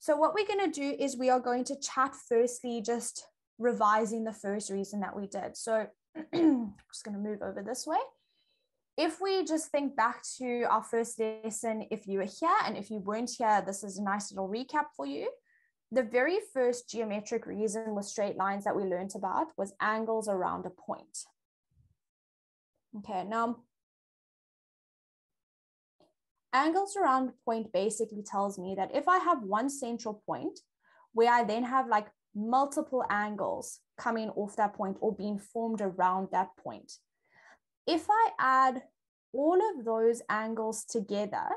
So what we're going to do is we are going to chat firstly, just revising the first reason that we did. So I'm just going to move over this way. If we just think back to our first lesson, if you were here and if you weren't here, this is a nice little recap for you. The very first geometric reason with straight lines that we learned about was angles around a point. Okay, now angles around point basically tells me that if I have one central point where I then have like multiple angles coming off that point or being formed around that point, if I add all of those angles together,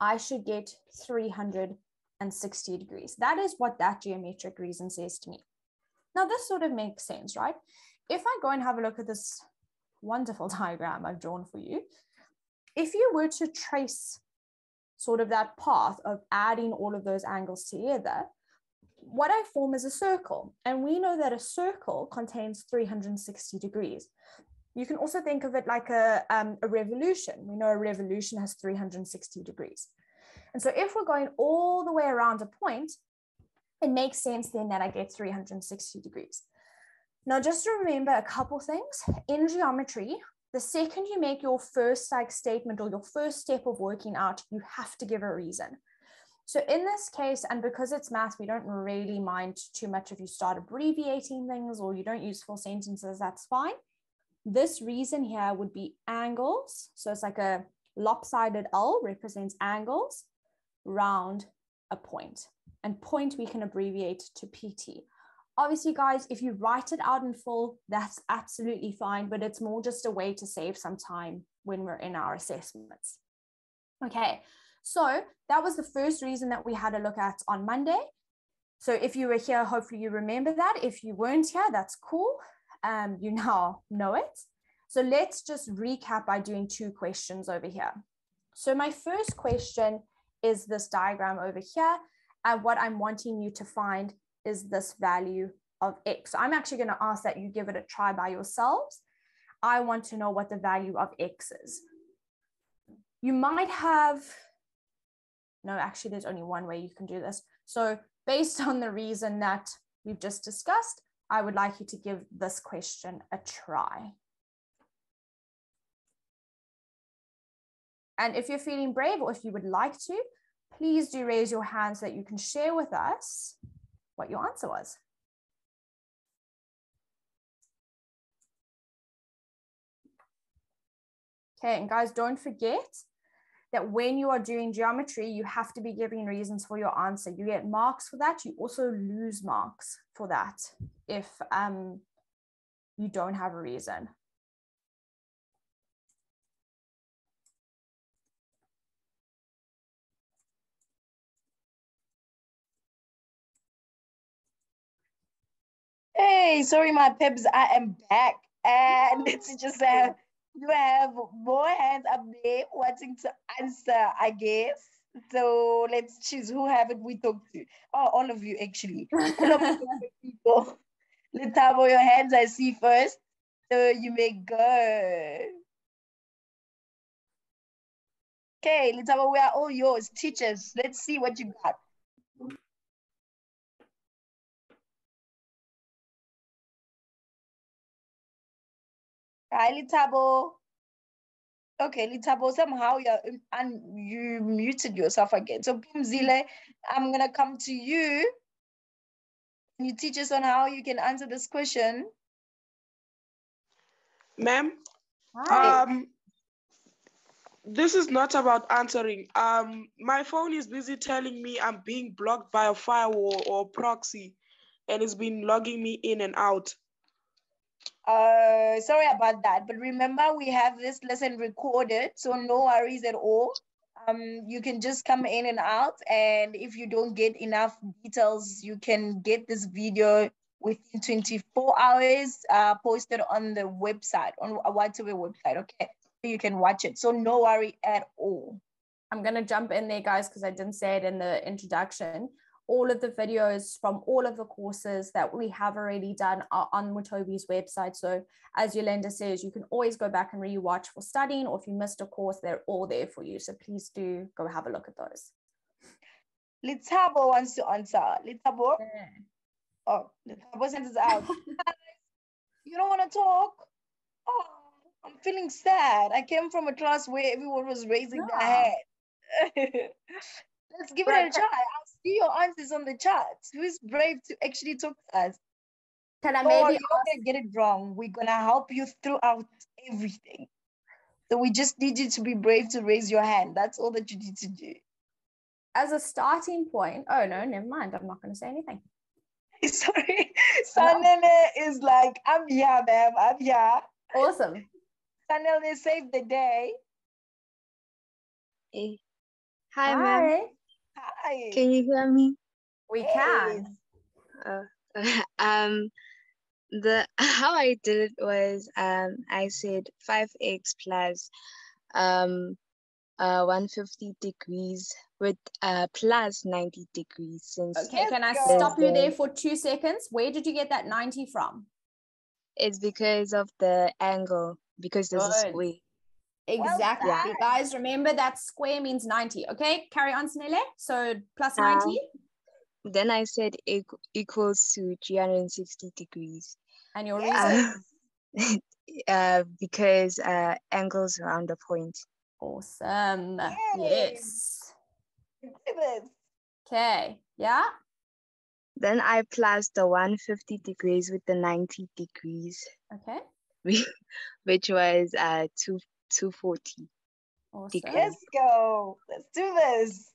I should get 360 degrees. That is what that geometric reason says to me. Now, this sort of makes sense, right? If I go and have a look at this wonderful diagram I've drawn for you, if you were to trace sort of that path of adding all of those angles together, what I form is a circle. And we know that a circle contains 360 degrees. You can also think of it like a, um, a revolution. We know a revolution has 360 degrees. And so if we're going all the way around a point, it makes sense then that I get 360 degrees. Now, just to remember a couple things in geometry, the second you make your first like statement or your first step of working out, you have to give a reason. So in this case, and because it's math, we don't really mind too much if you start abbreviating things or you don't use full sentences, that's fine. This reason here would be angles. So it's like a lopsided L represents angles round a point. And point we can abbreviate to PT. Obviously, guys, if you write it out in full, that's absolutely fine, but it's more just a way to save some time when we're in our assessments. Okay, so that was the first reason that we had a look at on Monday. So if you were here, hopefully you remember that. If you weren't here, that's cool. Um, you now know it. So let's just recap by doing two questions over here. So my first question is this diagram over here. And what I'm wanting you to find is this value of x. So I'm actually going to ask that you give it a try by yourselves. I want to know what the value of x is. You might have, no, actually, there's only one way you can do this. So based on the reason that we've just discussed, I would like you to give this question a try. And if you're feeling brave or if you would like to, please do raise your hand so that you can share with us what your answer was. Okay, and guys, don't forget that when you are doing geometry, you have to be giving reasons for your answer. You get marks for that. You also lose marks for that if um, you don't have a reason. Hey, sorry, my pips, I am back. And it's just that you have more hands up there wanting to answer, I guess. So let's choose who haven't we talked to? Oh, all of you actually. All of you people. Let's have all your hands I see first. So you may go. Okay, let's have we are all yours, teachers. Let's see what you got. Hi, Litabo. Okay, Litabo, somehow you're and you muted yourself again. So Pimzile, I'm gonna come to you. Can you teach us on how you can answer this question? Ma'am, um, this is not about answering. Um, my phone is busy telling me I'm being blocked by a firewall or proxy, and it's been logging me in and out. Uh, sorry about that, but remember we have this lesson recorded, so no worries at all. Um, you can just come in and out, and if you don't get enough details, you can get this video within 24 hours uh, posted on the website, on Watobe website, okay? So you can watch it, so no worry at all. I'm gonna jump in there, guys, because I didn't say it in the introduction all of the videos from all of the courses that we have already done are on Watobe's website. So as Yolanda says, you can always go back and rewatch for studying, or if you missed a course, they're all there for you. So please do go have a look at those. Litabo wants to answer. Litabo? Yeah. Oh, Litabo sends us out. you don't want to talk? Oh, I'm feeling sad. I came from a class where everyone was raising their hand. Let's give it a try. I'll see your answers on the chat. Who's brave to actually talk to us? Can I maybe you're gonna get it wrong. We're gonna help you throughout everything. So we just need you to be brave to raise your hand. That's all that you need to do. As a starting point, oh no, never mind. I'm not gonna say anything. Sorry. Sanele is like, I'm here, ma'am. I'm here. Awesome. Sanele saved the day. Hey. Hi, Hi. ma'am. Hi. Can you hear me? We hey. can. Uh, um, the how I did it was um I said five x plus um uh 150 degrees with uh plus 90 degrees since okay can i stop you there for two seconds where did you get that 90 from it's because of the angle because there's Good. a square exactly well guys remember that square means 90 okay carry on Sanele so plus 90 um, then I said equals to 360 degrees. And your reason? Uh, because uh, angles around the point. Awesome. Yay. Yes. Okay. Yeah. Then I plus the 150 degrees with the 90 degrees. Okay. Which was uh two 240. Awesome. Let's go. Let's do this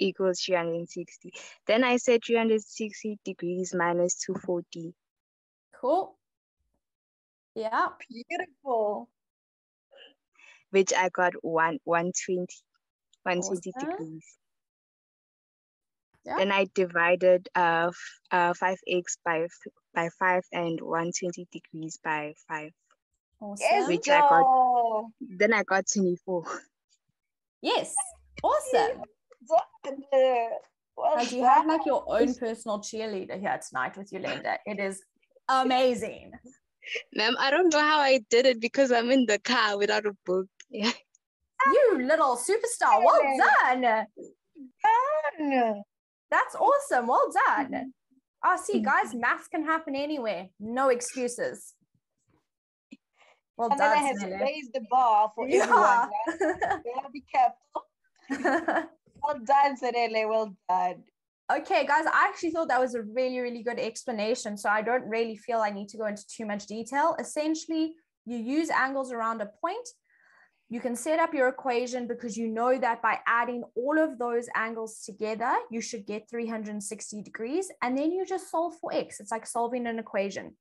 equals 360. Then I said 360 degrees minus 240. Cool. Yeah. Beautiful. Which I got one 120, 120 awesome. degrees. Yeah. Then I divided uh, uh 5x by by 5 and 120 degrees by 5. Awesome. Which I got then I got 24. Yes. Awesome. Well, like you have like your own personal cheerleader here tonight with you, Linda. It is amazing. Ma'am, I don't know how I did it because I'm in the car without a book. Yeah. You little superstar. Well done. Done. That's awesome. Well done. Oh, see, guys, maths can happen anywhere. No excuses. Well and done. Then I have to raise the bar for yeah. everyone. Be careful. Well done, Sanele. Well done. Okay, guys, I actually thought that was a really, really good explanation. So I don't really feel I need to go into too much detail. Essentially, you use angles around a point. You can set up your equation because you know that by adding all of those angles together, you should get 360 degrees. And then you just solve for x. It's like solving an equation.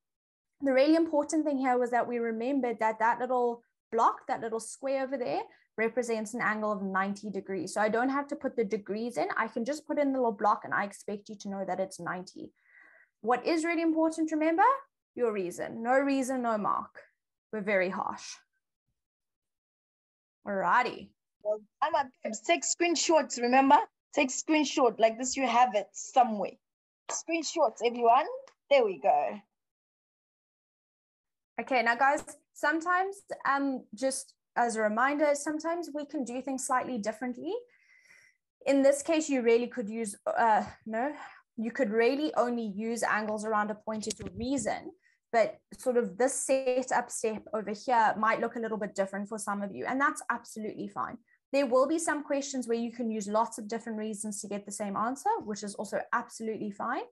The really important thing here was that we remembered that that little block, that little square over there, represents an angle of 90 degrees. So I don't have to put the degrees in. I can just put in the little block and I expect you to know that it's 90. What is really important, remember? Your reason. No reason, no mark. We're very harsh. Alrighty. Well, I'm a, take screenshots, remember? Take screenshot like this, you have it somewhere. Screenshots, everyone. There we go. Okay, now guys, sometimes um, just as a reminder, sometimes we can do things slightly differently. In this case, you really could use, uh, no, you could really only use angles around a point as your reason, but sort of this setup step over here might look a little bit different for some of you, and that's absolutely fine. There will be some questions where you can use lots of different reasons to get the same answer, which is also absolutely fine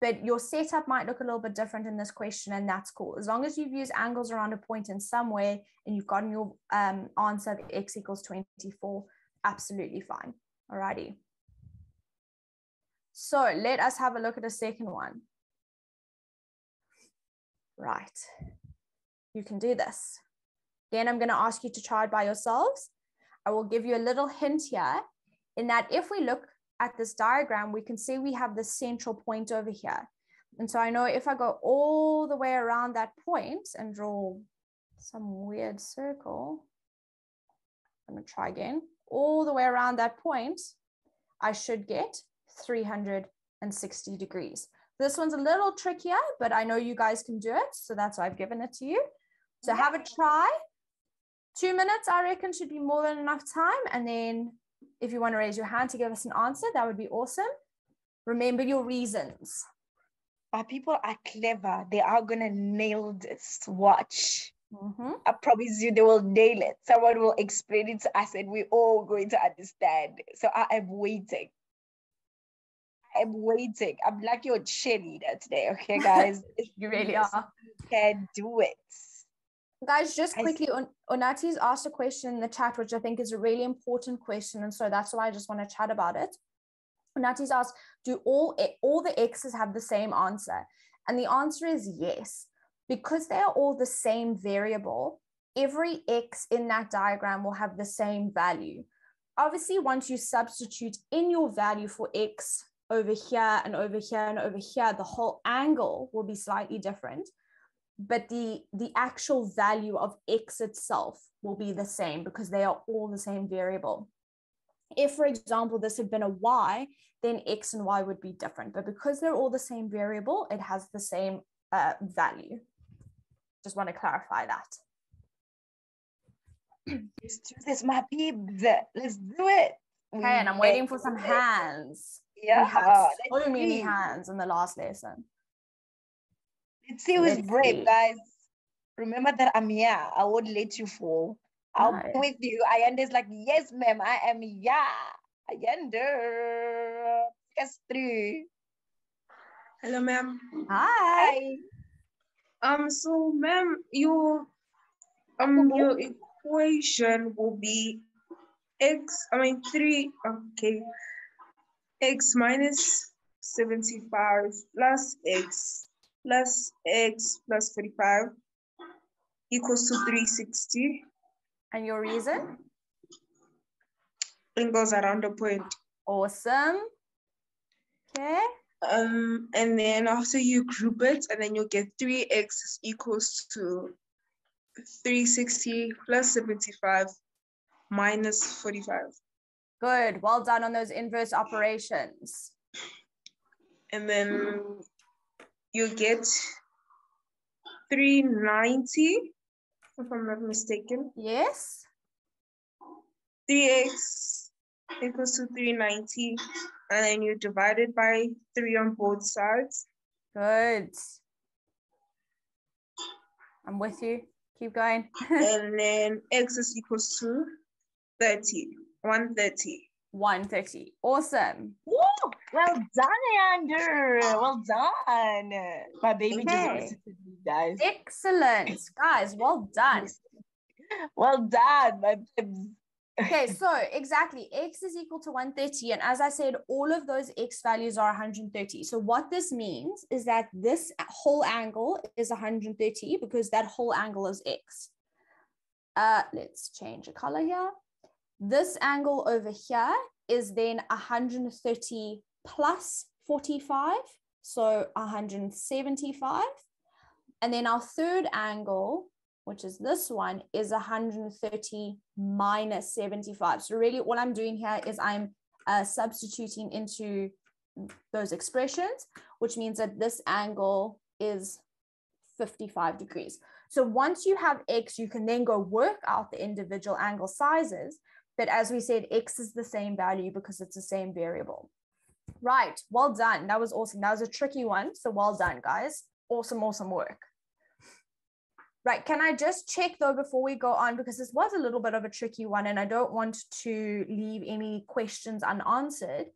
but your setup might look a little bit different in this question and that's cool. As long as you've used angles around a point in some way and you've gotten your um, answer of x equals 24 absolutely fine. Alrighty. So let us have a look at a second one. Right. You can do this. Again i'm going to ask you to try it by yourselves. I will give you a little hint here in that if we look at this diagram, we can see we have the central point over here. And so I know if I go all the way around that point and draw some weird circle, I'm gonna try again, all the way around that point, I should get 360 degrees. This one's a little trickier, but I know you guys can do it. So that's why I've given it to you. So have a try. Two minutes, I reckon, should be more than enough time. And then If you want to raise your hand to give us an answer, that would be awesome. Remember your reasons. Our people are clever. They are going to nail this. Watch. Mm-hmm. I promise you, they will nail it. Someone will explain it to us, and we're all going to understand. So I am waiting. I am waiting. I'm like your cheerleader today, okay, guys? you really are. You can do it. Guys, just quickly, Onati's asked a question in the chat, which I think is a really important question. And so that's why I just want to chat about it. Onati's asked, do all, eh, all the X's have the same answer? And the answer is yes because they are all the same variable, every x in that diagram will have the same value. Obviously, once you substitute in your value for x over here and over here and over here, the whole angle will be slightly different. But the, the actual value of x itself will be the same because they are all the same variable. If, for example, this had been a y, then x and y would be different. But because they're all the same variable, it has the same uh, value. Just want to clarify that. Let's do this, my peeps. Let's do it. Okay, and I'm waiting for some hands. Yeah. We had so many hands in the last lesson. Let's see who's brave, see. guys. Remember that I'm here. I won't let you fall. I'll no. be with you. Ayanda's like, yes, ma'am, I am here. Ayanda. Yes, through. Hello, ma'am. Hi. Hi. Um, so ma'am, your um your equation will be x, I mean three, okay, x minus 75 plus x plus x plus 45 equals to 360. And your reason? It goes around the point. Awesome. Okay. Um, and then after you group it, and then you'll get 3x equals to 360 plus 75 minus 45. Good. Well done on those inverse operations. And then you get 390, if I'm not mistaken. Yes. 3x equals to 390 and then you divide it by three on both sides. Good. I'm with you. Keep going. and then x is equals to 30, 130. 130. Awesome. Woo! Well done, Andrew. Well done. My baby okay. just guys. Excellent. Guys, well done. Well done, my babes okay, so exactly x is equal to 130. And as I said, all of those x values are 130. So what this means is that this whole angle is 130 because that whole angle is x. Uh, let's change a color here. This angle over here is then 130 plus 45, so 175. And then our third angle which is this one, is 130 minus 75. So really all I'm doing here is I'm uh, substituting into those expressions, which means that this angle is 55 degrees. So once you have X, you can then go work out the individual angle sizes. But as we said, X is the same value because it's the same variable. Right, well done. That was awesome. That was a tricky one. So well done, guys. Awesome, awesome work. Right, can I just check though before we go on, because this was a little bit of a tricky one and I don't want to leave any questions unanswered.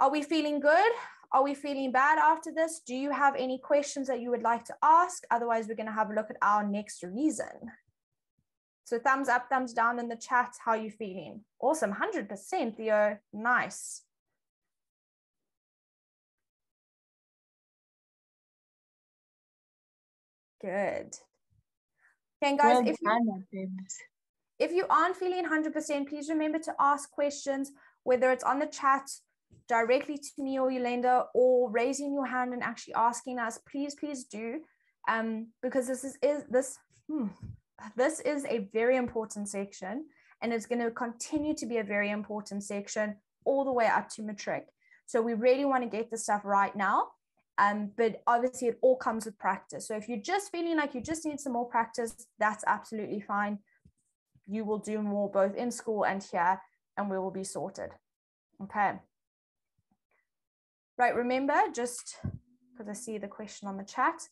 Are we feeling good? Are we feeling bad after this? Do you have any questions that you would like to ask? Otherwise, we're going to have a look at our next reason. So thumbs up, thumbs down in the chat. How are you feeling? Awesome, 100% Theo, nice. Good. Okay, guys, well if, you, if you aren't feeling 100%, please remember to ask questions, whether it's on the chat directly to me or Yolanda, or raising your hand and actually asking us, please, please do. Um, because this is, is this, hmm, this is a very important section and it's going to continue to be a very important section all the way up to matric. So we really want to get this stuff right now um, but obviously, it all comes with practice. So if you're just feeling like you just need some more practice, that's absolutely fine. You will do more both in school and here. and we will be sorted. Okay. Right, remember, just because I see the question on the chat,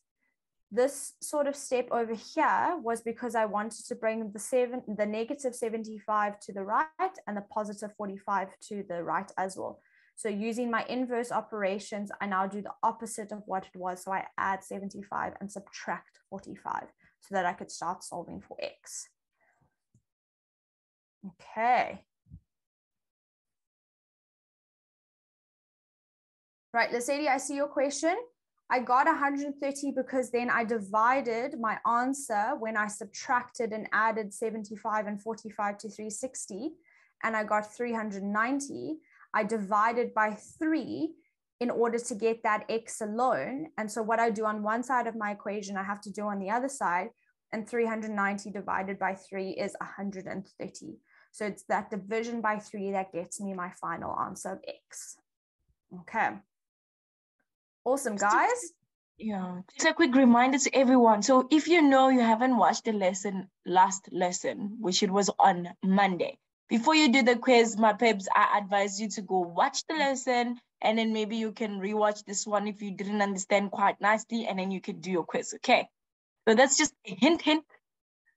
this sort of step over here was because I wanted to bring the seven, the negative 75 to the right and the positive 45 to the right as well. So using my inverse operations, I now do the opposite of what it was. So I add 75 and subtract 45 so that I could start solving for X. Okay. Right, Leslie, I see your question. I got 130 because then I divided my answer when I subtracted and added 75 and 45 to 360, and I got 390. I divided by three in order to get that x alone. And so what I do on one side of my equation, I have to do on the other side. And 390 divided by three is 130. So it's that division by three that gets me my final answer of x. Okay. Awesome, guys. Yeah, just a quick reminder to everyone. So if you know you haven't watched the lesson, last lesson, which it was on Monday, before you do the quiz, my peps, I advise you to go watch the lesson and then maybe you can rewatch this one if you didn't understand quite nicely and then you can do your quiz, okay? So that's just a hint, hint.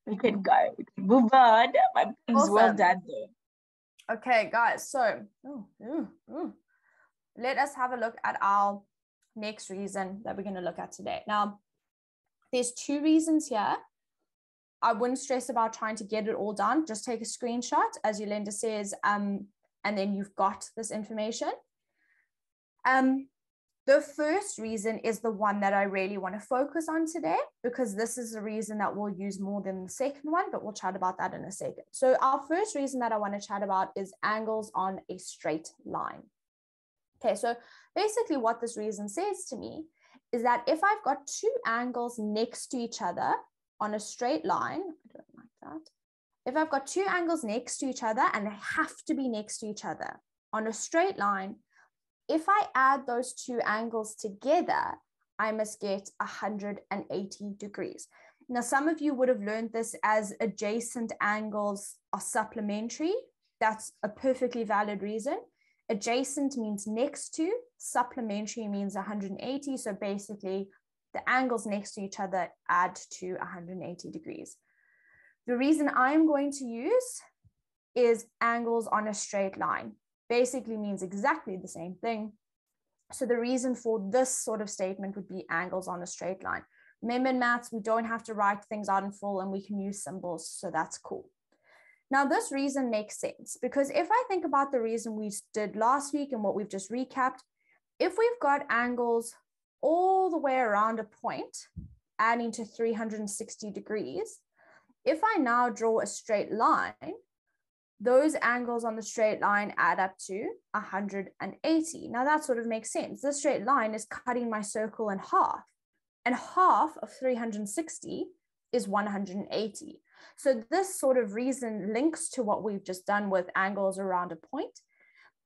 We can go, we can move on. My peps, awesome. well done though. Okay, guys, so ooh, ooh, ooh. let us have a look at our next reason that we're going to look at today. Now, there's two reasons here. I wouldn't stress about trying to get it all done. Just take a screenshot, as Yolanda says, um, and then you've got this information. Um, the first reason is the one that I really want to focus on today, because this is the reason that we'll use more than the second one, but we'll chat about that in a second. So, our first reason that I want to chat about is angles on a straight line. Okay, so basically what this reason says to me is that if I've got two angles next to each other on a straight line, I don't like that. If I've got two angles next to each other and they have to be next to each other on a straight line, if I add those two angles together, I must get 180 degrees. Now, some of you would have learned this as adjacent angles are supplementary. That's a perfectly valid reason. Adjacent means next to, supplementary means 180. So basically, the angles next to each other add to 180 degrees. The reason I'm going to use is angles on a straight line. Basically means exactly the same thing. So the reason for this sort of statement would be angles on a straight line. Remember in maths, we don't have to write things out in full and we can use symbols, so that's cool. Now, this reason makes sense because if I think about the reason we did last week and what we've just recapped, if we've got angles all the way around a point, adding to 360 degrees, if I now draw a straight line, those angles on the straight line add up to 180. Now that sort of makes sense. This straight line is cutting my circle in half, and half of 360 is 180. So this sort of reason links to what we've just done with angles around a point,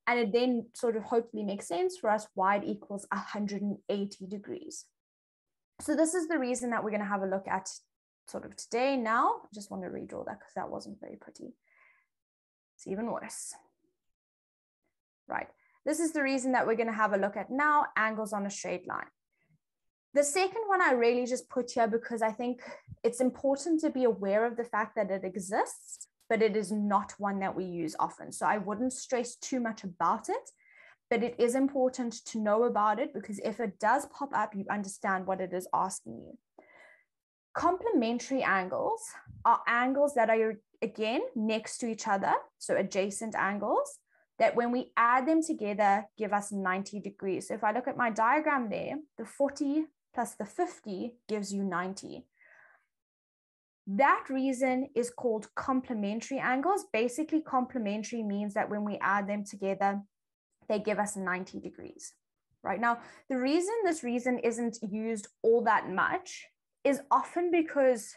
And it then sort of hopefully makes sense for us why it equals 180 degrees. So this is the reason that we're going to have a look at sort of today now. I just want to redraw that because that wasn't very pretty. It's even worse. Right. This is the reason that we're going to have a look at now, angles on a straight line. The second one I really just put here because I think it's important to be aware of the fact that it exists, but it is not one that we use often. So I wouldn't stress too much about it, but it is important to know about it because if it does pop up, you understand what it is asking you. Complementary angles are angles that are, again, next to each other, so adjacent angles, that when we add them together give us 90 degrees. So if I look at my diagram there, the 40 plus the 50 gives you 90. That reason is called complementary angles. Basically, complementary means that when we add them together, they give us 90 degrees. Right now, the reason this reason isn't used all that much is often because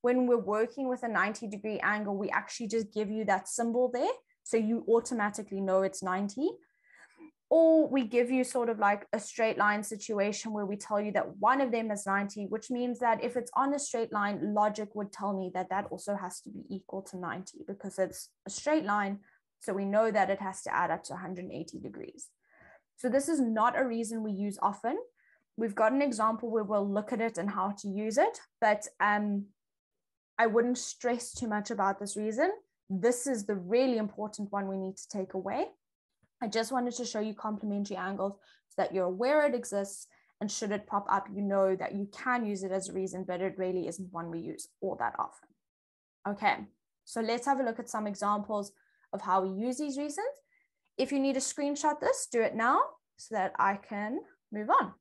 when we're working with a 90 degree angle, we actually just give you that symbol there. So you automatically know it's 90 or we give you sort of like a straight line situation where we tell you that one of them is 90 which means that if it's on a straight line logic would tell me that that also has to be equal to 90 because it's a straight line So we know that it has to add up to 180 degrees. So this is not a reason we use often. We've got an example where we'll look at it and how to use it, but um, I wouldn't stress too much about this reason. This is the really important one we need to take away. I just wanted to show you complementary angles so that you're aware it exists and should it pop up, you know that you can use it as a reason, but it really isn't one we use all that often. Okay, so let's have a look at some examples of how we use these reasons. If you need to screenshot this, do it now so that I can move on.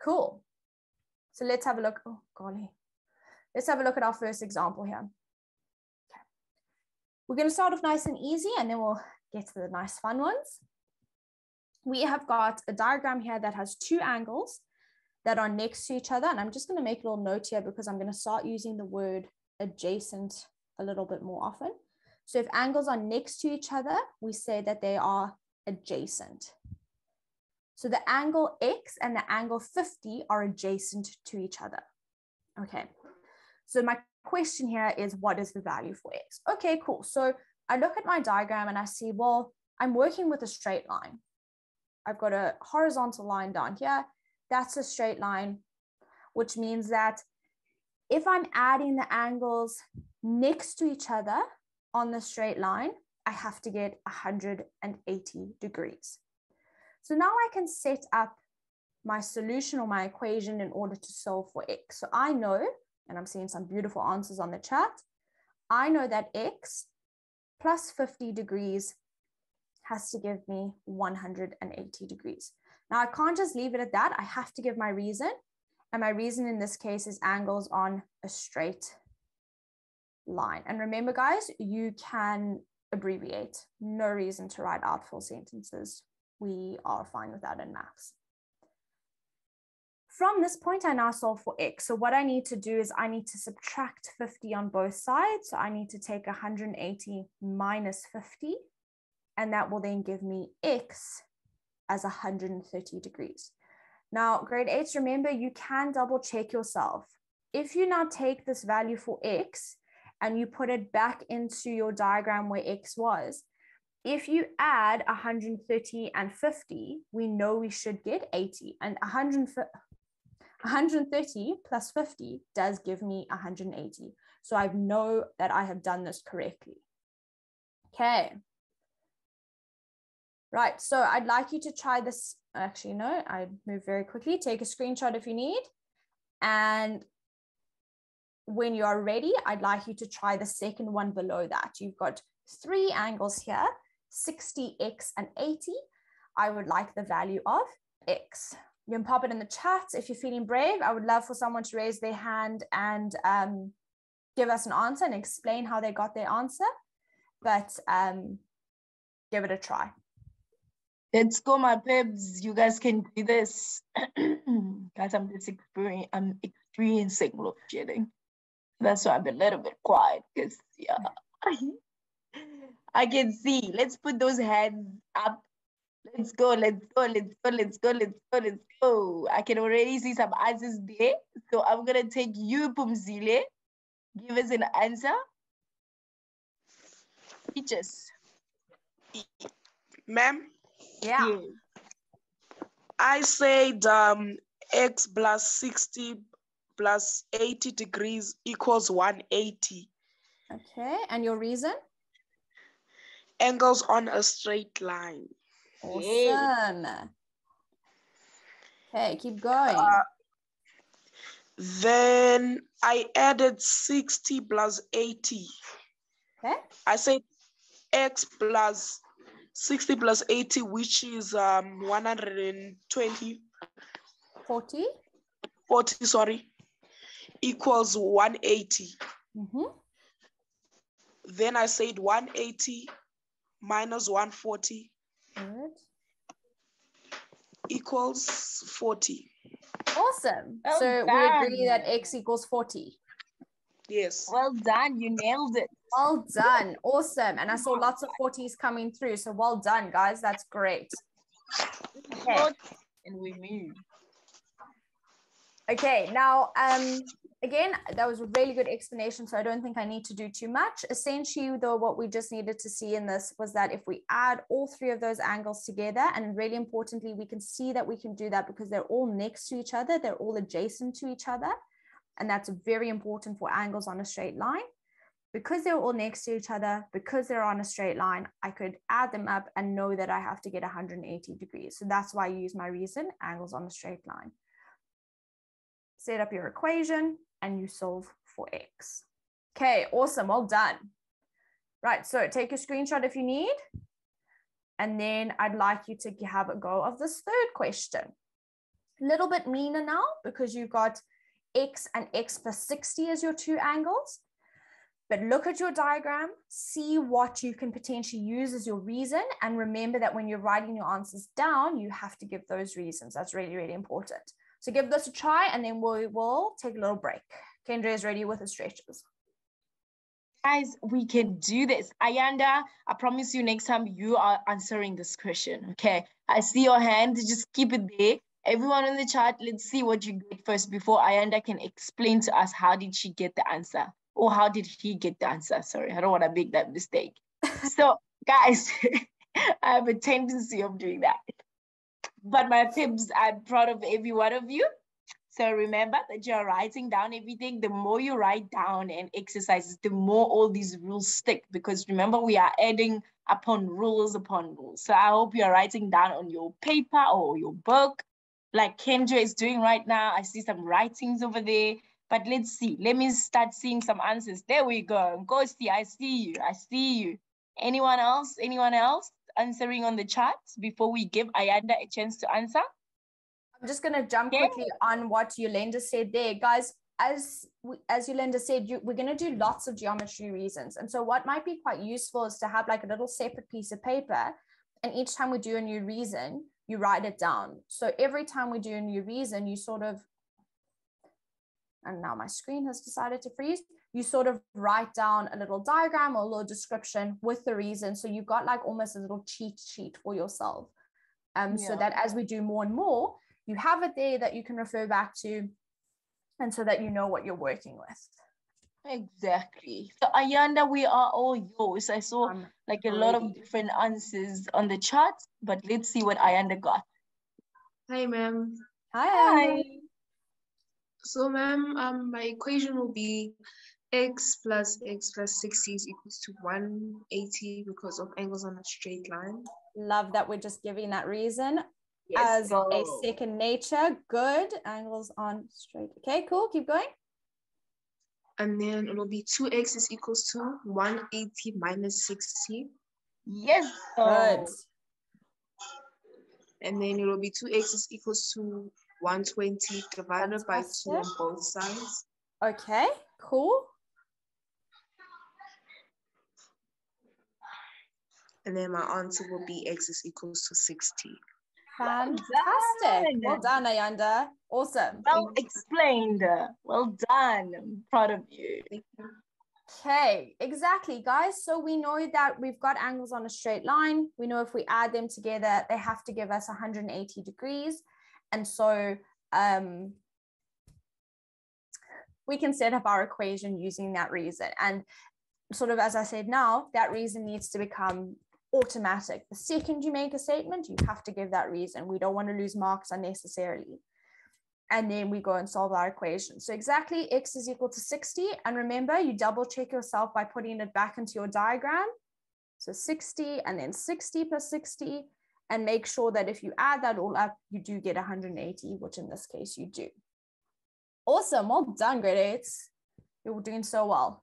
Cool. So let's have a look. Oh, golly. Let's have a look at our first example here. We're going to start off nice and easy, and then we'll get to the nice fun ones. We have got a diagram here that has two angles that are next to each other. And I'm just going to make a little note here because I'm going to start using the word adjacent a little bit more often. So if angles are next to each other, we say that they are adjacent. So the angle X and the angle 50 are adjacent to each other. Okay, so my question here is what is the value for X? Okay, cool. So I look at my diagram and I see, well, I'm working with a straight line. I've got a horizontal line down here. That's a straight line, which means that if I'm adding the angles next to each other on the straight line, I have to get 180 degrees. So now I can set up my solution or my equation in order to solve for x. So I know, and I'm seeing some beautiful answers on the chat, I know that x plus 50 degrees has to give me 180 degrees. Now I can't just leave it at that. I have to give my reason. And my reason in this case is angles on a straight line. And remember guys, you can abbreviate. No reason to write out full sentences. We are fine with that in maths. From this point, I now solve for x. So what I need to do is I need to subtract 50 on both sides. So I need to take 180 minus 50, and that will then give me x as 130 degrees. Now, grade eights, remember you can double check yourself. If you now take this value for x and you put it back into your diagram where x was, if you add 130 and 50, we know we should get 80. And 130 plus 50 does give me 180. So I know that I have done this correctly. Okay. Right, so I'd like you to try this. Actually, no, I move very quickly. Take a screenshot if you need. And when you are ready, I'd like you to try the second one below that. You've got three angles here, 60x and 80. I would like the value of x. You can pop it in the chat if you're feeling brave. I would love for someone to raise their hand and um, give us an answer and explain how they got their answer. But um, give it a try. Let's go, my pebs. You guys can do this. guys, I'm just experiencing, I'm experiencing load shedding. That's why I'm a little bit quiet because, yeah, I can see. Let's put those hands up. Let's go, let's go, let's go, let's go, let's go, let's go. I can already see some answers there. So I'm going to take you, Pumzile. Give us an answer. Teachers. Ma'am? Yeah. I said um, x plus 60 plus 80 degrees equals 180. Okay, and your reason? Angles on a straight line. Awesome. Okay, keep going. Uh, then I added 60 plus 80. Okay. I said x plus 60 plus 80, which is um 120. 40? 40, sorry, equals 180. Mm-hmm. Then I said 180 minus 140 Good. equals 40. Awesome. Well so done. we agree that x equals 40. Yes. Well done. You nailed it. Well done. Awesome. And I saw lots of 40s coming through. So well done, guys. That's great. Okay. And we move. Okay, now um, again, that was a really good explanation. So I don't think I need to do too much. Essentially, though, what we just needed to see in this was that if we add all three of those angles together, and really importantly, we can see that we can do that because they're all next to each other, they're all adjacent to each other. And that's very important for angles on a straight line. Because they're all next to each other, because they're on a straight line, I could add them up and know that I have to get 180 degrees. So that's why I use my reason, angles on a straight line set up your equation, and you solve for x. Okay, awesome, well done. Right, so take a screenshot if you need. And then I'd like you to have a go of this third question. A little bit meaner now because you've got x and x plus 60 as your two angles. But look at your diagram, see what you can potentially use as your reason. And remember that when you're writing your answers down, you have to give those reasons. That's really, really important. So give this a try and then we will take a little break. Kendra is ready with the stretches. Guys, we can do this. Ayanda, I promise you next time you are answering this question, okay? I see your hand, just keep it there. Everyone in the chat, let's see what you get first before Ayanda can explain to us how did she get the answer or how did he get the answer? Sorry, I don't want to make that mistake. so guys, I have a tendency of doing that. But my fibs, I'm proud of every one of you. So remember that you're writing down everything. The more you write down and exercises, the more all these rules stick. Because remember, we are adding upon rules upon rules. So I hope you're writing down on your paper or your book, like Kendra is doing right now. I see some writings over there. But let's see. Let me start seeing some answers. There we go. Ghosty, I see you. I see you. Anyone else? Anyone else answering on the chat before we give Ayanda a chance to answer? I'm just going to jump okay. quickly on what Yolanda said there. Guys, as as Yolanda said, you, we're going to do lots of geometry reasons. And so what might be quite useful is to have like a little separate piece of paper. And each time we do a new reason, you write it down. So every time we do a new reason, you sort of, and now my screen has decided to freeze, you sort of write down a little diagram or a little description with the reason. So you've got like almost a little cheat sheet for yourself. Um, yeah. So that as we do more and more, you have it there that you can refer back to and so that you know what you're working with. Exactly. So Ayanda, we are all yours. I saw um, like a lot of different answers on the chart, but let's see what Ayanda got. Hi, ma'am. Hi. Hi. So, ma'am, um, my equation will be x plus x plus 60 is equals to 180 because of angles on a straight line. Love that we're just giving that reason yes, as go. a oh. second nature. Good. Angles on straight. Okay, cool. Keep going. And then it'll be 2x is equals to 180 minus 60. Yes. Good. And then it'll be 2x is equals to 120 divided by 2 on both sides. Okay, cool. And then my answer will be x is equals to 60. Fantastic. Well done, well done Ayanda. Awesome. Well explained. Well done. I'm proud of you. Okay, exactly, guys. So we know that we've got angles on a straight line. We know if we add them together, they have to give us 180 degrees. And so um, we can set up our equation using that reason. And sort of as I said now, that reason needs to become automatic. The second you make a statement, you have to give that reason. We don't want to lose marks unnecessarily. And then we go and solve our equation. So exactly x is equal to 60. And remember, you double check yourself by putting it back into your diagram. So 60 and then 60 plus 60. And make sure that if you add that all up, you do get 180, which in this case you do. Awesome. Well done, grade eights. You're doing so well.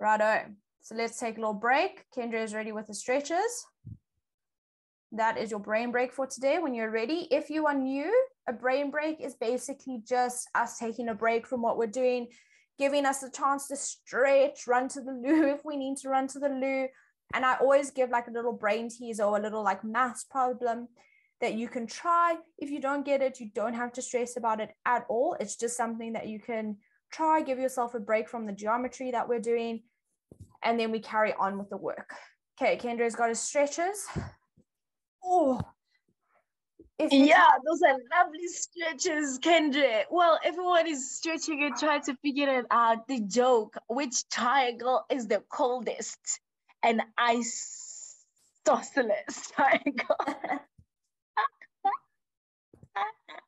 Righto. So let's take a little break. Kendra is ready with the stretches. That is your brain break for today when you're ready. If you are new, a brain break is basically just us taking a break from what we're doing, giving us a chance to stretch, run to the loo if we need to run to the loo. And I always give like a little brain tease or a little like math problem that you can try. If you don't get it, you don't have to stress about it at all. It's just something that you can try, give yourself a break from the geometry that we're doing and then we carry on with the work. Okay, Kendra's got his stretches. Oh, yeah, those are lovely stretches, Kendra. Well, everyone is stretching and trying to figure it out. The joke, which triangle is the coldest? An isosceles triangle.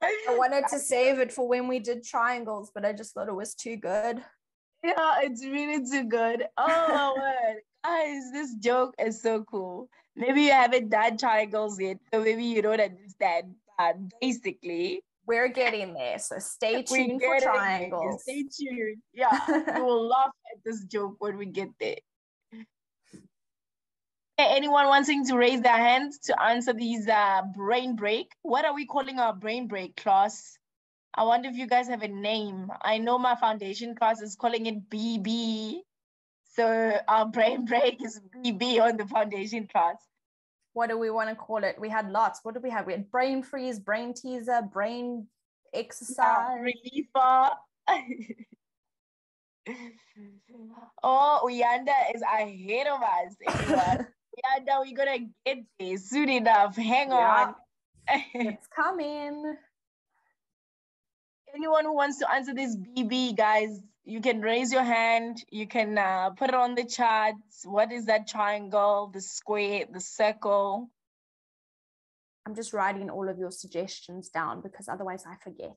I wanted to save it for when we did triangles, but I just thought it was too good. Yeah, it's really too good. Oh my word. Guys, this joke is so cool. Maybe you haven't done triangles yet, so maybe you don't understand. But basically, we're getting there. So stay tuned for triangles. Stay tuned. Yeah, you will laugh at this joke when we get there. anyone wanting to raise their hands to answer these uh, brain break? What are we calling our brain break class? I wonder if you guys have a name. I know my foundation class is calling it BB. So our brain break is BB on the foundation class. What do we want to call it? We had lots. What did we have? We had brain freeze, brain teaser, brain exercise. Yeah, reliever. oh, Uyanda is ahead of us. Uyanda, we're gonna get there soon enough. Hang yeah. on. it's coming. Anyone who wants to answer this BB, guys, you can raise your hand. You can uh, put it on the chat. What is that triangle, the square, the circle? I'm just writing all of your suggestions down because otherwise I forget.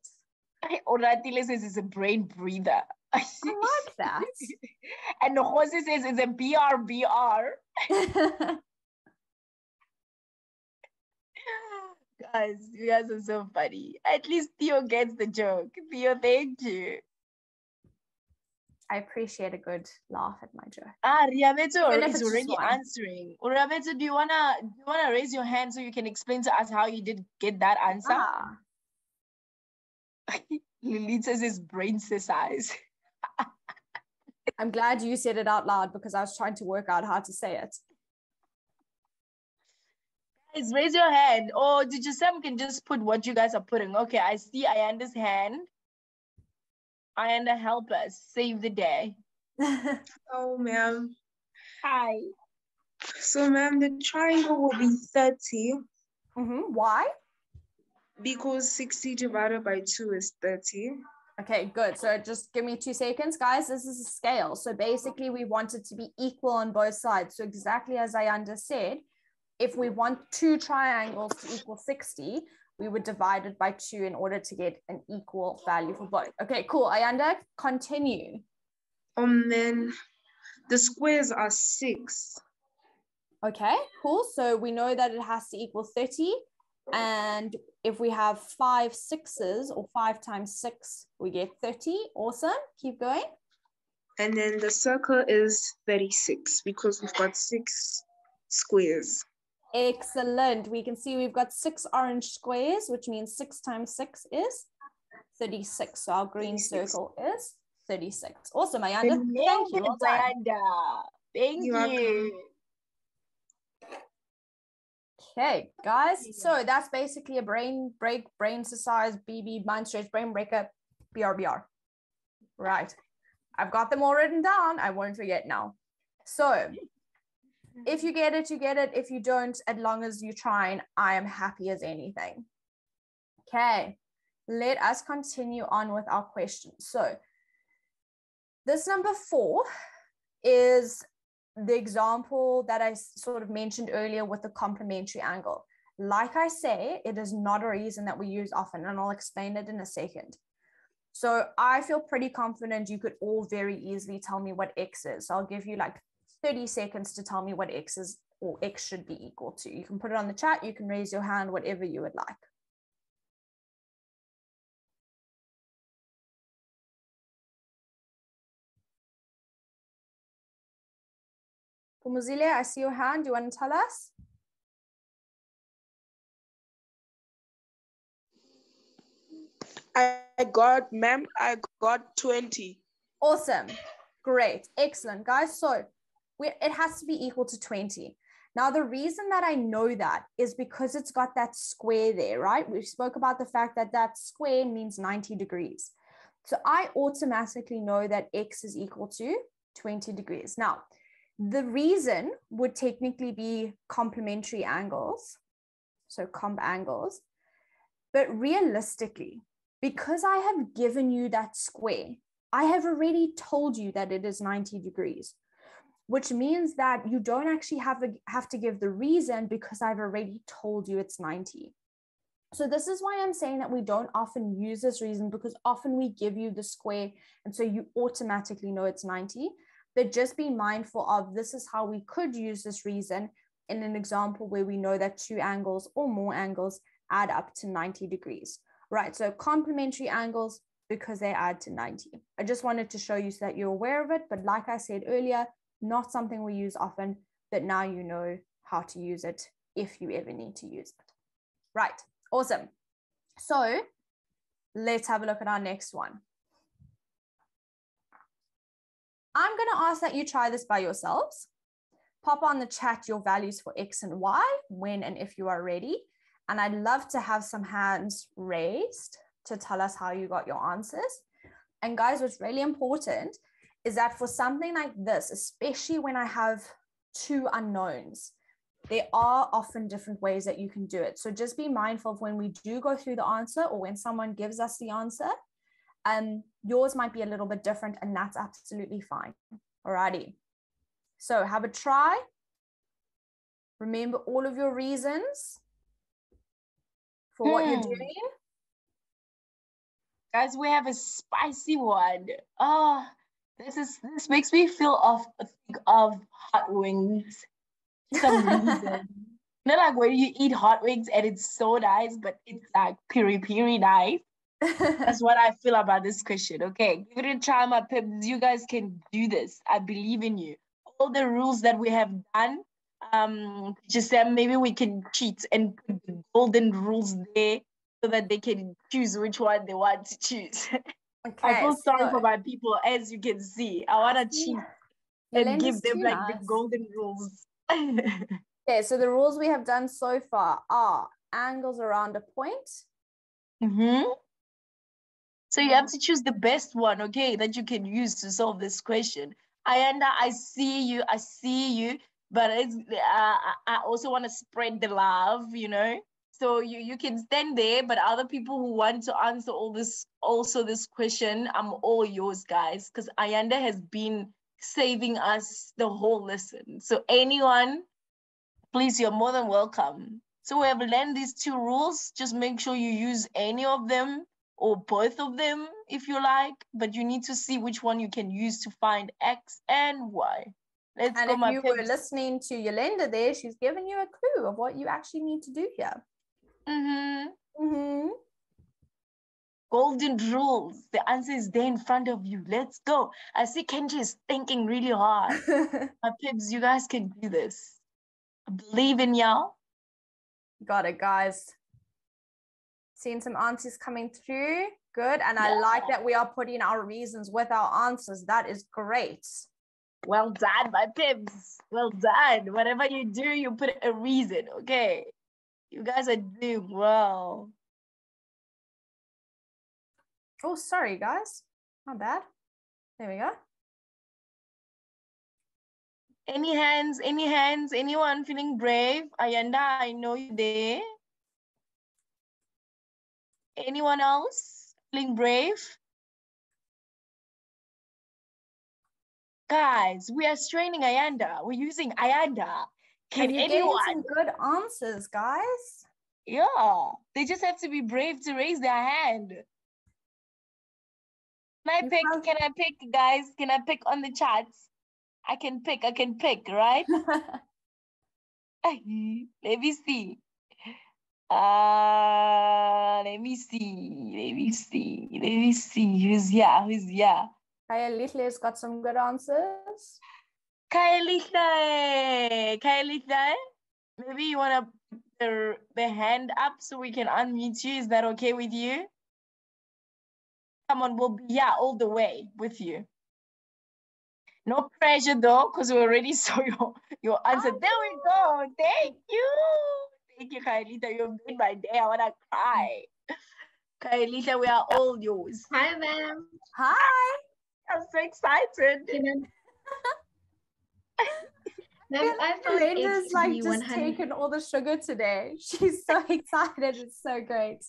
Oratile says it's a brain breather. I like that. and Jose says it's a BRBR. guys, you guys are so funny. At least Theo gets the joke. Theo, thank you. I appreciate a good laugh at my joke. Ah, Riabeto is already answering. Riabeto, do you wanna do you wanna raise your hand so you can explain to us how you did get that answer? Ah. Lilith says his brain size. I'm glad you said it out loud because I was trying to work out how to say it. Guys, raise your hand. Or oh, did you Sam can just put what you guys are putting? Okay, I see Ayanda's hand. Ayanda, help us save the day. oh, ma'am. Hi. So, ma'am, the triangle will be 30. Mm-hmm. Why? Because 60 divided by 2 is 30. Okay, good. So just give me two seconds, guys. This is a scale. So basically, we want it to be equal on both sides. So exactly as Ayanda said, if we want two triangles to equal 60, we would divide it by two in order to get an equal value for both. Okay, cool. Ayanda, continue. Um, then the squares are six. Okay, cool. So we know that it has to equal 30. And if we have five sixes or five times six, we get 30. Awesome. Keep going. And then the circle is 36 because we've got six squares. Excellent. We can see we've got six orange squares, which means six times six is 36. So our green 36. circle is 36. Awesome, Ayanda. Thank you. Well Ayanda. Thank You're you. Okay, guys. So that's basically a brain break, brain exercise, BB, mind stretch, brain breaker, BRBR. Right. I've got them all written down. I won't forget now. So if you get it, you get it. If you don't, as long as you try, and I am happy as anything. Okay, let us continue on with our questions. So, this number four is the example that I sort of mentioned earlier with the complementary angle. Like I say, it is not a reason that we use often, and I'll explain it in a second. So I feel pretty confident you could all very easily tell me what X is. So I'll give you like 30 seconds to tell me what X is or X should be equal to. You can put it on the chat, you can raise your hand, whatever you would like. Kumuzile, I see your hand. Do you want to tell us? I got, ma'am, I got 20. Awesome. Great. Excellent, guys. So it has to be equal to 20. Now, the reason that I know that is because it's got that square there, right? We spoke about the fact that that square means 90 degrees. So I automatically know that X is equal to 20 degrees. Now, the reason would technically be complementary angles. So comp angles. But realistically, because I have given you that square, I have already told you that it is 90 degrees, which means that you don't actually have, have to give the reason because I've already told you it's 90. So this is why I'm saying that we don't often use this reason because often we give you the square and so you automatically know it's 90. But just be mindful of this is how we could use this reason in an example where we know that two angles or more angles add up to 90 degrees, right? So complementary angles because they add to 90. I just wanted to show you so that you're aware of it. But like I said earlier, not something we use often, but now you know how to use it if you ever need to use it. Right, awesome. So let's have a look at our next one. I'm going to ask that you try this by yourselves. Pop on the chat your values for X and Y when and if you are ready. And I'd love to have some hands raised to tell us how you got your answers. And guys, what's really important is that for something like this, especially when I have two unknowns, there are often different ways that you can do it. So just be mindful of when we do go through the answer or when someone gives us the answer, um, yours might be a little bit different, and that's absolutely fine. Alrighty. So have a try. Remember all of your reasons for what you're hmm. doing. Guys, we have a spicy one. Oh, this is this makes me feel of think of hot wings. Some reason. Not like when you eat hot wings and it's so nice, but it's like piri piri nice. That's what I feel about this question. Okay, give it a try, my pips. You guys can do this. I believe in you. All the rules that we have done, um, just said maybe we can cheat and put the golden rules there so that they can choose which one they want to choose. Okay, I feel sorry so, for my people, as you can see. I want to cheat and give them like nice. the golden rules. okay, so the rules we have done so far are angles around a point. Mm-hmm. So you have to choose the best one, okay, that you can use to solve this question. Ayanda, I see you, I see you, but it's, uh, I also want to spread the love, you know. So you you can stand there, but other people who want to answer all this also this question, I'm all yours, guys, because Ayanda has been saving us the whole lesson. So anyone, please, you're more than welcome. So we have learned these two rules. Just make sure you use any of them or both of them if you like, but you need to see which one you can use to find X and Y. Let's and go, if you pips. were listening to Yolanda there, she's giving you a clue of what you actually need to do here. Mm-hmm. Mm-hmm. Golden rules. The answer is there in front of you. Let's go. I see Kenji is thinking really hard. My pips, you guys can do this. I believe in y'all. Got it, guys. Seeing some answers coming through. Good. And I like that we are putting our reasons with our answers. That is great. Well done, my pips. Well done. Whatever you do, you put a reason. Okay. You guys are doing well. Oh, sorry, guys. Not bad. There we go. Any hands? Any hands? Anyone feeling brave? Ayanda, I know you there. Anyone else feeling brave? Guys, we are straining Ayanda. We're using Ayanda. Can you anyone? some good answers, guys? Yeah, they just have to be brave to raise their hand. Can I pick? Can I pick, guys? Can I pick on the charts? I can pick. I can pick, right? let me see. Uh, let me see. Let me see. Let me see. Who's here? Who's here? Kaya Little's got some good answers. Kaelitha, Kaelitha, maybe you want to put the, the hand up so we can unmute you. Is that okay with you? Come on, we'll be yeah, all the way with you. No pressure though, because we already saw your, your answer. Oh. There we go. Thank you. Thank you, Kaelitha. You've made my day. I want to cry. Kaelitha, we are all yours. Hi, ma'am. Hi. I'm so excited. I Miranda's like just taken all the sugar today. She's so excited. It's so great.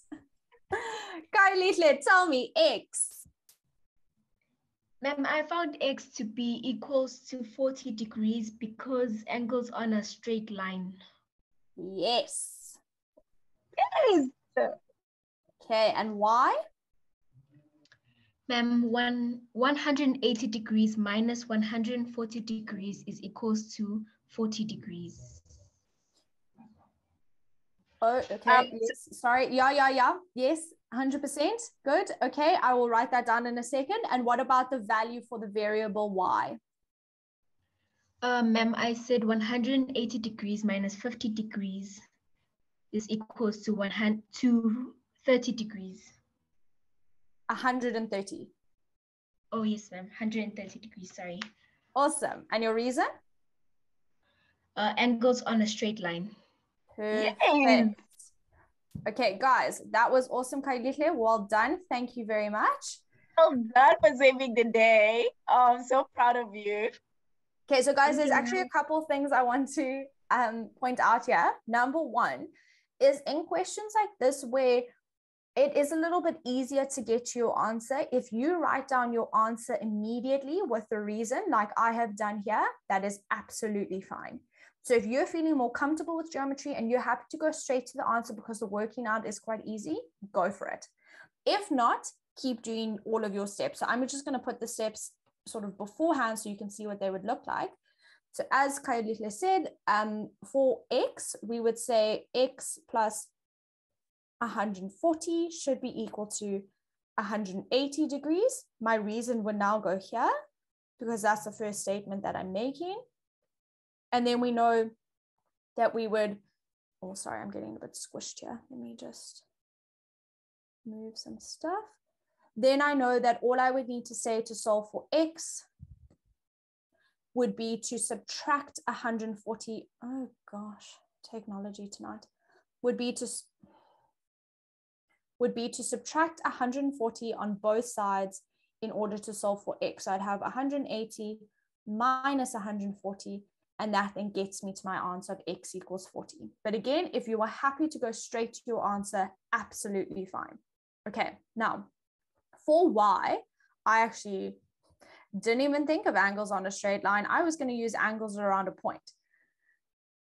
Kylie, tell me X. Ma'am, I found X to be equals to 40 degrees because angles on a straight line. Yes. Yes. Okay, and why? Ma'am, one 180 degrees minus 140 degrees is equals to 40 degrees. Oh, okay. Um, yes. Sorry. Yeah, yeah, yeah. Yes, 100%. Good. Okay, I will write that down in a second. And what about the value for the variable y? Uh, Ma'am, I said 180 degrees minus 50 degrees is equals to, 100, to 30 degrees. 130. Oh, yes, ma'am. 130 degrees, sorry. Awesome. And your reason? Uh, angles on a straight line. Perfect. Yes. Okay, guys, that was awesome, Kailiche. Well done. Thank you very much. Well done for saving the day. Oh, I'm so proud of you. Okay, so guys, there's actually a couple things I want to um, point out here. Number one is in questions like this where it is a little bit easier to get your answer if you write down your answer immediately with the reason, like I have done here, that is absolutely fine. So if you're feeling more comfortable with geometry and you're happy to go straight to the answer because the working out is quite easy, go for it. If not, keep doing all of your steps. So I'm just going to put the steps sort of beforehand so you can see what they would look like. So as Kayodile said, um, for x, we would say x plus 140 should be equal to 180 degrees. My reason would now go here because that's the first statement that I'm making. And then we know that we would, oh, sorry, I'm getting a bit squished here. Let me just move some stuff. Then I know that all I would need to say to solve for x would be to subtract 140. Oh gosh, technology tonight would be to would be to subtract 140 on both sides in order to solve for x. So I'd have 180 minus 140, and that then gets me to my answer of x equals 40. But again, if you are happy to go straight to your answer, absolutely fine. Okay, now for y, I actually didn't even think of angles on a straight line. I was going to use angles around a point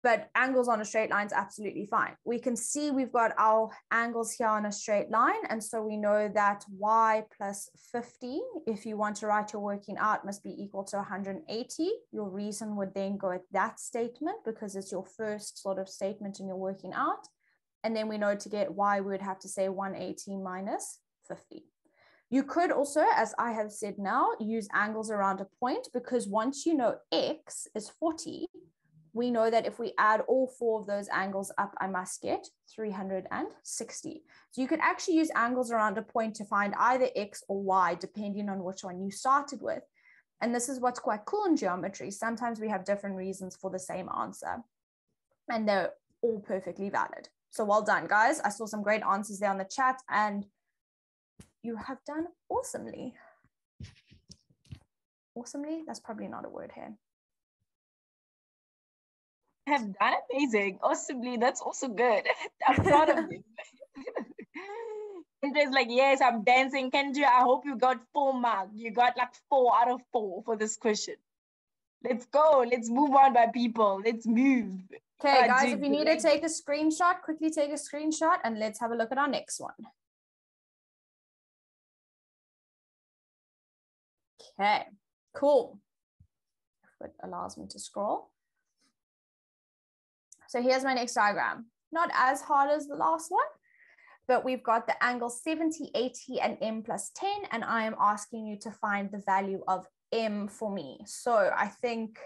but angles on a straight line is absolutely fine. We can see we've got our angles here on a straight line. And so we know that y plus 50, if you want to write your working out, must be equal to 180. Your reason would then go at that statement because it's your first sort of statement in your working out. And then we know to get y, we would have to say 180 minus 50. You could also, as I have said now, use angles around a point because once you know x is 40, we know that if we add all four of those angles up, I must get 360. So you could actually use angles around a point to find either X or Y, depending on which one you started with. And this is what's quite cool in geometry. Sometimes we have different reasons for the same answer, and they're all perfectly valid. So well done, guys. I saw some great answers there on the chat, and you have done awesomely. Awesomely? That's probably not a word here have done amazing. Awesomely. That's also good. I'm proud of you. Kendra's like, yes, I'm dancing. Kendra, I hope you got four marks. You got like four out of four for this question. Let's go. Let's move on by people. Let's move. Okay, ah, guys, if you need to take a screenshot, quickly take a screenshot and let's have a look at our next one. Okay, cool. If it allows me to scroll. So here's my next diagram. Not as hard as the last one, but we've got the angle 70, 80, and m plus 10, and I am asking you to find the value of m for me. So I think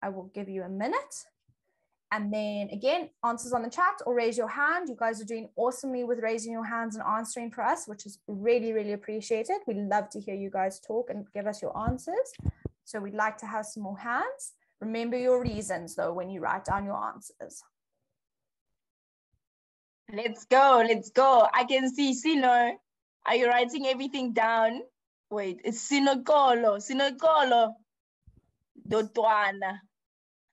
I will give you a minute. And then again, answers on the chat or raise your hand. You guys are doing awesomely with raising your hands and answering for us, which is really, really appreciated. We love to hear you guys talk and give us your answers. So we'd like to have some more hands. Remember your reasons though when you write down your answers. Let's go, let's go. I can see Sino. Are you writing everything down? Wait, it's Sinogolo, Sinogolo. Dotwana.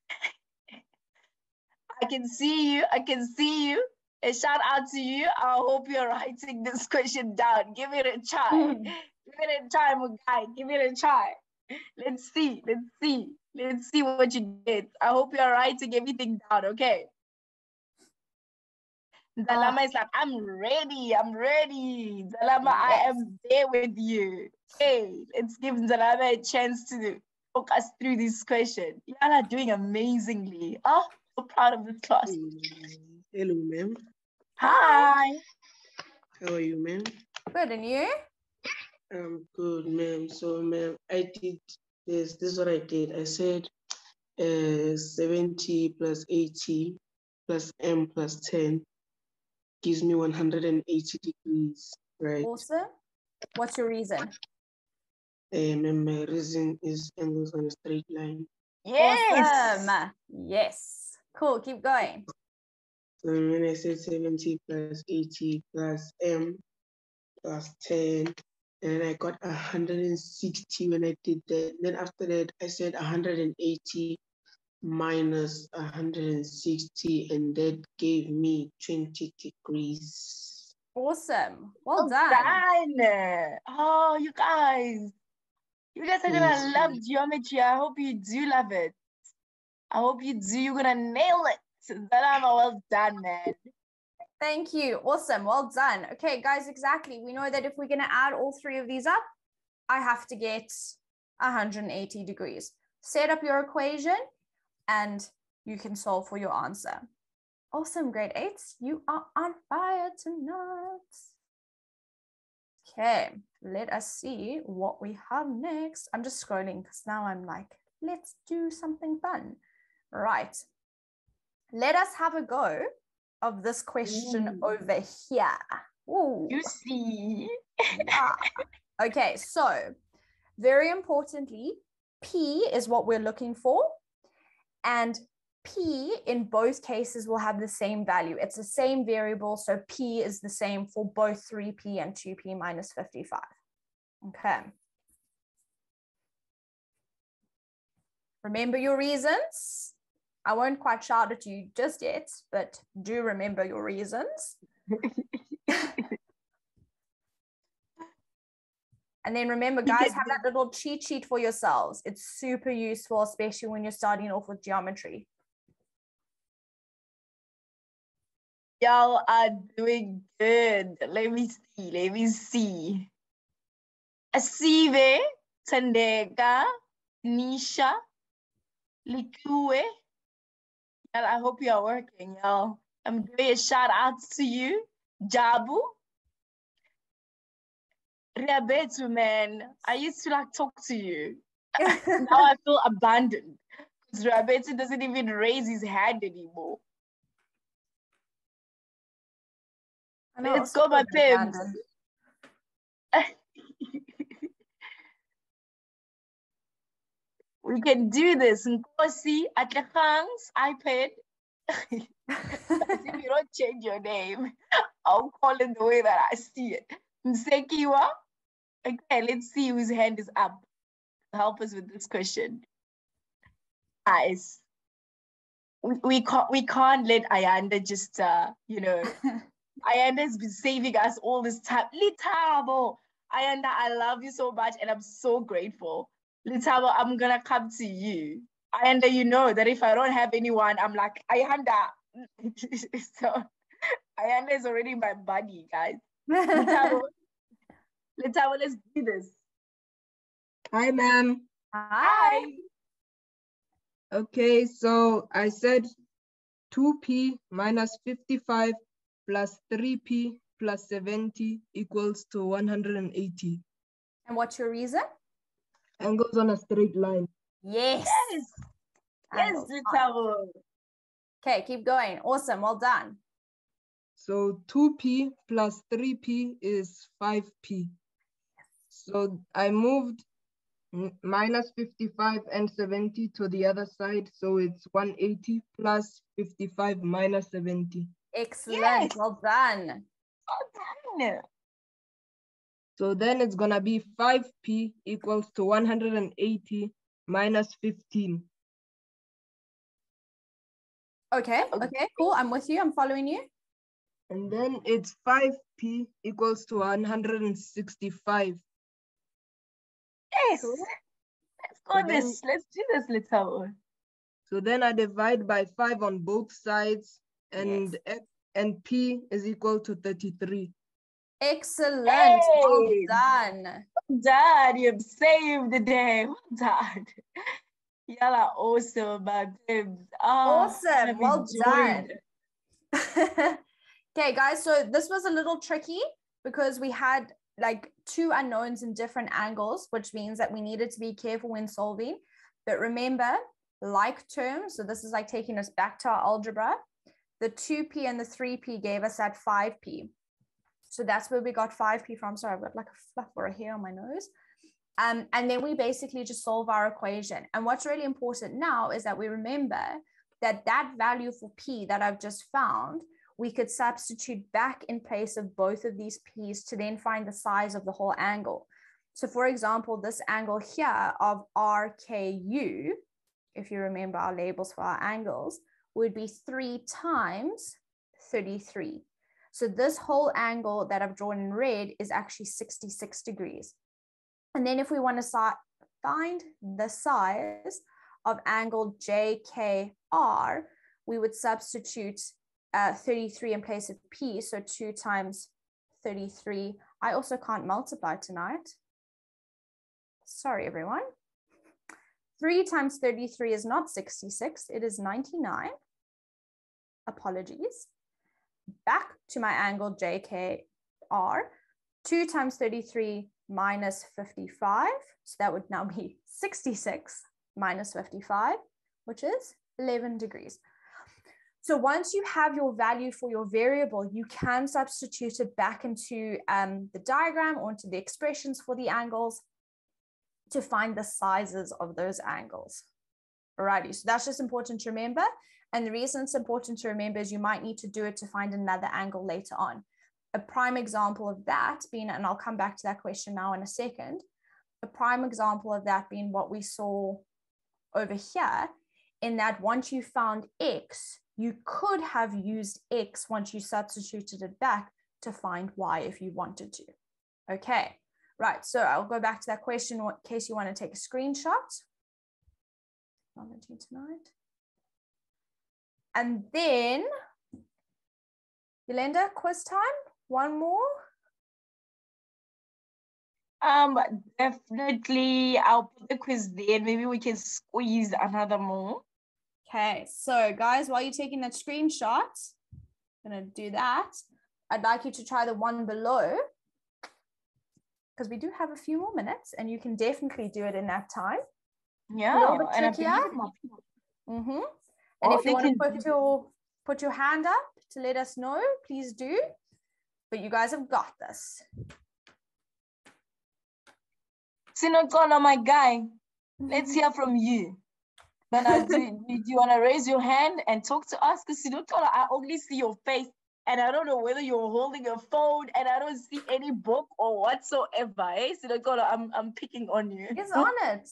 I can see you, I can see you. A shout out to you. I hope you're writing this question down. Give it a try. Give it a try, my guy. Give it a try. Let's see. Let's see. Let's see what you get. I hope you're writing everything down, okay? Zalama uh, is like, I'm ready, I'm ready. Zalama, yes. I am there with you. Hey, let's give Zalama a chance to talk us through this question. You all are doing amazingly. Oh, so proud of this class. Hello, ma'am. Hi. How are you, ma'am? Good, and you? I'm good, ma'am. So, ma'am, I did this. This is what I did. I said uh, 70 plus 80 plus m plus 10 gives me 180 degrees, right? Awesome. What's your reason? Um, and my reason is angles on a straight line. Yes. Awesome. Yes. Cool. Keep going. So when I said 70 plus 80 plus m plus 10, and I got 160 when I did that. Then after that, I said 180 minus 160 and that gave me 20 degrees. Awesome. Well, well done. done. Oh, you guys. You guys are going to love geometry. I hope you do love it. I hope you do. You're going to nail it. Zalama, well done, man. Thank you. Awesome. Well done. Okay, guys, exactly. We know that if we're going to add all three of these up, I have to get 180 degrees. Set up your equation and you can solve for your answer. Awesome, grade eights. You are on fire tonight. Okay, let us see what we have next. I'm just scrolling because now I'm like, let's do something fun. Right. Let us have a go of this question Ooh. over here. Ooh. You see. yeah. Okay, so very importantly, P is what we're looking for. And P in both cases will have the same value. It's the same variable. So P is the same for both 3P and 2P minus 55. Okay. Remember your reasons. I won't quite shout at you just yet, but do remember your reasons. And then remember, guys, have that little cheat sheet for yourselves. It's super useful, especially when you're starting off with geometry. Y'all are doing good. Let me see. Let me see. Asive, Tandega, Nisha, Likue. Y'all, I hope you are working, y'all. I'm doing a shout out to you, Jabu. Rebetu, man, I used to like talk to you. now I feel abandoned because Rebetu doesn't even raise his hand anymore. Let's go, my pimps. We can do this. Nkosi, Atlekhang's iPad. if you don't change your name, I'll call it the way that I see it. Msekiwa, Okay, let's see whose hand is up. Help us with this question. Guys, we, we can't we can't let Ayanda just uh, you know, Ayanda's been saving us all this time. Litabo, Ayanda, I love you so much and I'm so grateful. Litabo, I'm gonna come to you. Ayanda, you know that if I don't have anyone, I'm like, Ayanda. so Ayanda is already my buddy, guys. Litabo, Let's let's do this. Hi, ma'am. Hi. Okay, so I said 2p minus 55 plus 3p plus 70 equals to 180. And what's your reason? Angles on a straight line. Yes. Yes. Yes, Okay, keep going. Awesome. Well done. So 2p plus 3p is 5p. So I moved minus 55 and 70 to the other side. So it's 180 plus 55 minus 70. Excellent. Yes. Well done. Well done. So then it's going to be 5p equals to 180 minus 15. Okay, okay, cool. I'm with you. I'm following you. And then it's 5p equals to 165. Yes. Let's go so this. Then, Let's do this, little. one. So then I divide by 5 on both sides and yes. And P is equal to 33. Excellent. Hey. Well done. Well done. You've saved the day. Well done. Y'all are awesome, my babes. Oh, awesome. Well done. okay, guys. So this was a little tricky because we had like two unknowns in different angles, which means that we needed to be careful when solving. But remember, like terms, so this is like taking us back to our algebra, the 2p and the 3p gave us that 5p. So that's where we got 5p from. Sorry, I've got like a fluff or a hair on my nose. Um, and then we basically just solve our equation. And what's really important now is that we remember that that value for p that I've just found, we could substitute back in place of both of these p's to then find the size of the whole angle. So for example, this angle here of RKU, if you remember our labels for our angles, would be three times 33. So this whole angle that I've drawn in red is actually 66 degrees. And then if we want to find the size of angle JKR, we would substitute uh, 33 in place of P, so 2 times 33. I also can't multiply tonight. Sorry, everyone. 3 times 33 is not 66, it is 99. Apologies. Back to my angle JKR. 2 times 33 minus 55. So that would now be 66 minus 55, which is 11 degrees. So once you have your value for your variable, you can substitute it back into um, the diagram or into the expressions for the angles to find the sizes of those angles. Alrighty, so that's just important to remember. And the reason it's important to remember is you might need to do it to find another angle later on a prime example of that being, and I'll come back to that question now in a second, a prime example of that being what we saw over here, in that once you found X, you could have used X once you substituted it back to find Y if you wanted to. Okay, right, so I'll go back to that question in case you want to take a screenshot. tonight. And then, Yolanda, quiz time? One more? Um, definitely. I'll put the quiz there. Maybe we can squeeze another more. Okay, so guys, while you're taking that screenshot, I'm gonna do that. I'd like you to try the one below because we do have a few more minutes, and you can definitely do it in that time. Yeah, a little bit trickier. Mm-hmm. And oh, if you want to put your put your hand up to let us know, please do but you guys have got this. Sinokona, my guy, let's hear from you. But do, do you want to raise your hand and talk to us? Because Sinokona, I only see your face and I don't know whether you're holding a phone and I don't see any book or whatsoever. Hey, Sinokona, I'm, I'm picking on you. He's on it.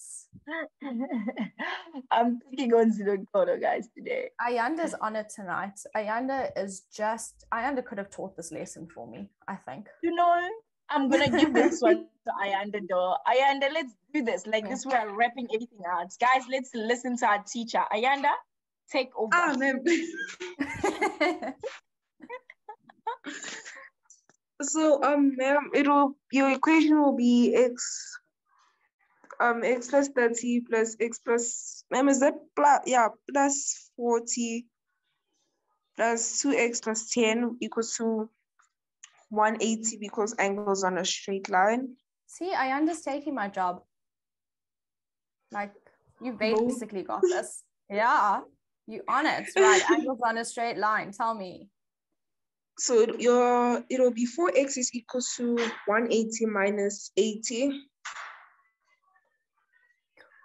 I'm picking on Zinogoro, guys, today. Ayanda's on it tonight. Ayanda is just, Ayanda could have taught this lesson for me, I think. You know, I'm going to give this one to Ayanda, though. Ayanda, let's do this. Like this, we are wrapping everything out. Guys, let's listen to our teacher. Ayanda, take over. Ah, ma'am. so, um, ma'am, it'll, your equation will be x um x plus 30 plus x plus ma'am is that plus yeah plus 40 plus 2x plus 10 equals to 180 because angles on a straight line. See, I understand my job. Like you basically got this. Yeah, you on it, right? angles on a straight line. Tell me. So your it'll be 4x is equal to 180 minus 80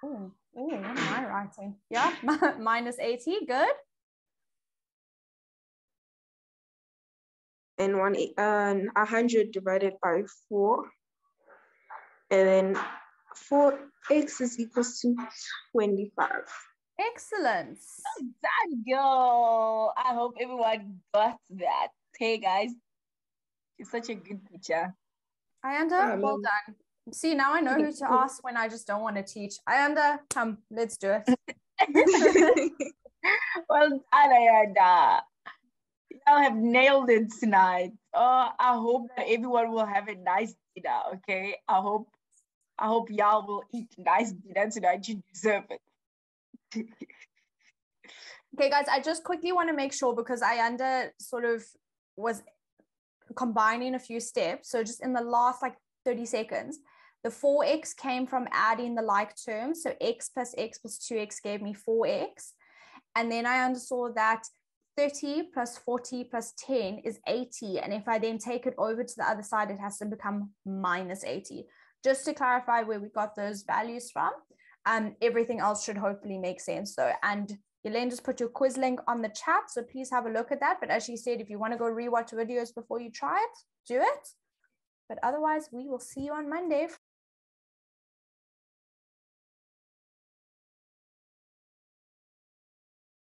Oh, oh, what am I writing? Yeah, minus 80, good. And one, um, 100 divided by 4. And then 4x is equals to 25. Excellent. That girl. I hope everyone got that. Hey guys, you're such a good teacher. Ayanda, yeah, well done. See, now I know who to ask when I just don't want to teach. Ayanda, come, let's do it. well done, Ayanda. Y'all have nailed it tonight. Oh, I hope that everyone will have a nice dinner, okay? I hope I hope y'all will eat nice dinner tonight. You deserve it. okay, guys, I just quickly want to make sure because Ayanda sort of was combining a few steps. So just in the last like 30 seconds, the 4x came from adding the like terms. So x plus x plus 2x gave me 4x. And then I understood that 30 plus 40 plus 10 is 80. And if I then take it over to the other side, it has to become minus 80. Just to clarify where we got those values from, um, everything else should hopefully make sense though. And Elaine just put your quiz link on the chat, so please have a look at that. But as she said, if you want to go rewatch videos before you try it, do it. But otherwise, we will see you on Monday